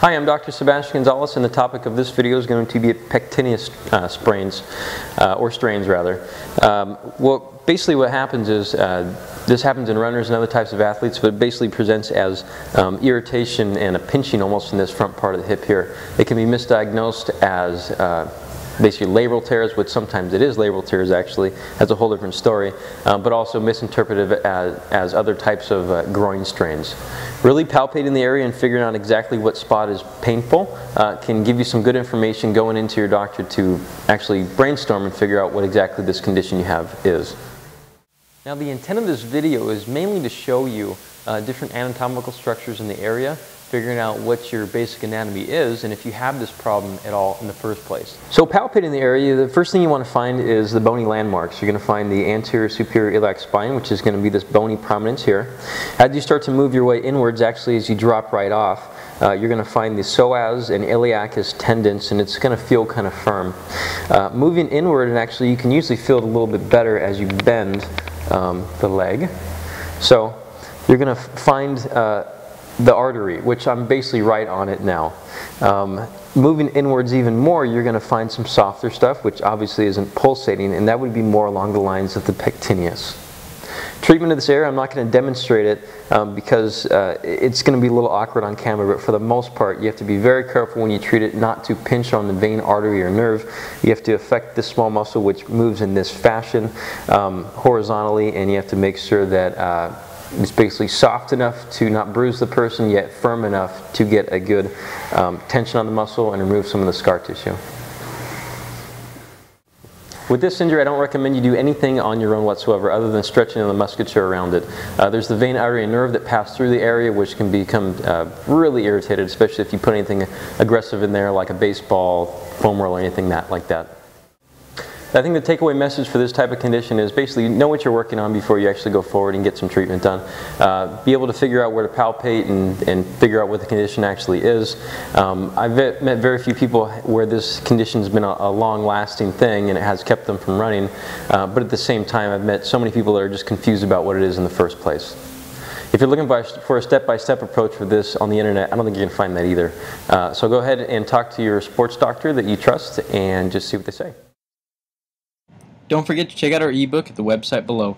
Hi, I'm Dr. Sebastian Gonzalez and the topic of this video is going to be pectineus uh, sprains, uh, or strains rather. Um, well, basically what happens is, uh, this happens in runners and other types of athletes, but it basically presents as um, irritation and a pinching almost in this front part of the hip here. It can be misdiagnosed as uh, basically labral tears, which sometimes it is labral tears actually, that's a whole different story, uh, but also misinterpreted as, as other types of uh, groin strains. Really palpating the area and figuring out exactly what spot is painful uh, can give you some good information going into your doctor to actually brainstorm and figure out what exactly this condition you have is. Now the intent of this video is mainly to show you uh, different anatomical structures in the area figuring out what your basic anatomy is and if you have this problem at all in the first place. So palpating the area, the first thing you want to find is the bony landmarks. You're going to find the anterior superior iliac spine, which is going to be this bony prominence here. As you start to move your way inwards, actually as you drop right off, uh, you're going to find the psoas and iliacus tendons and it's going to feel kind of firm. Uh, moving inward and actually you can usually feel it a little bit better as you bend um, the leg. So you're going to find uh, the artery, which I'm basically right on it now. Um, moving inwards even more, you're going to find some softer stuff, which obviously isn't pulsating, and that would be more along the lines of the pectineus. Treatment of this area, I'm not going to demonstrate it um, because uh, it's going to be a little awkward on camera, but for the most part, you have to be very careful when you treat it not to pinch on the vein, artery, or nerve. You have to affect the small muscle which moves in this fashion um, horizontally, and you have to make sure that uh, it's basically soft enough to not bruise the person, yet firm enough to get a good um, tension on the muscle and remove some of the scar tissue. With this injury, I don't recommend you do anything on your own whatsoever other than stretching the musculature around it. Uh, there's the vein, artery, and nerve that pass through the area which can become uh, really irritated, especially if you put anything aggressive in there like a baseball, foam roll, or anything that, like that. I think the takeaway message for this type of condition is basically know what you're working on before you actually go forward and get some treatment done. Uh, be able to figure out where to palpate and, and figure out what the condition actually is. Um, I've met very few people where this condition's been a, a long lasting thing and it has kept them from running, uh, but at the same time I've met so many people that are just confused about what it is in the first place. If you're looking for a step-by-step -step approach for this on the internet, I don't think you can find that either. Uh, so go ahead and talk to your sports doctor that you trust and just see what they say. Don't forget to check out our ebook at the website below.